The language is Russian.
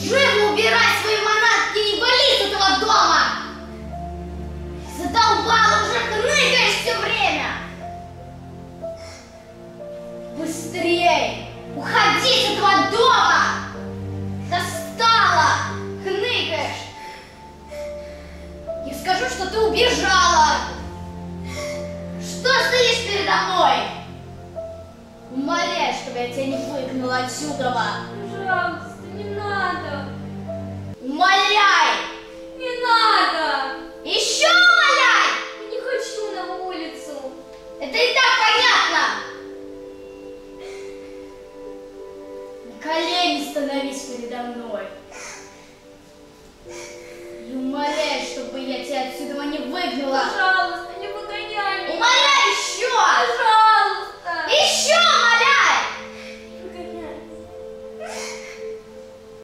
Живо убирай свои манатки и вали с этого дома! Задолбала уже, хныкаешь все время! Быстрей! Уходи с этого дома! Достала! Хныкаешь! Я скажу, что ты убежала! Что стоишь передо мной? Умоляю, чтобы я тебя не выгнала отсюда! Пожалуйста, не надо. Колени становись передо мной. И умоляю, чтобы я тебя отсюда не выгнала.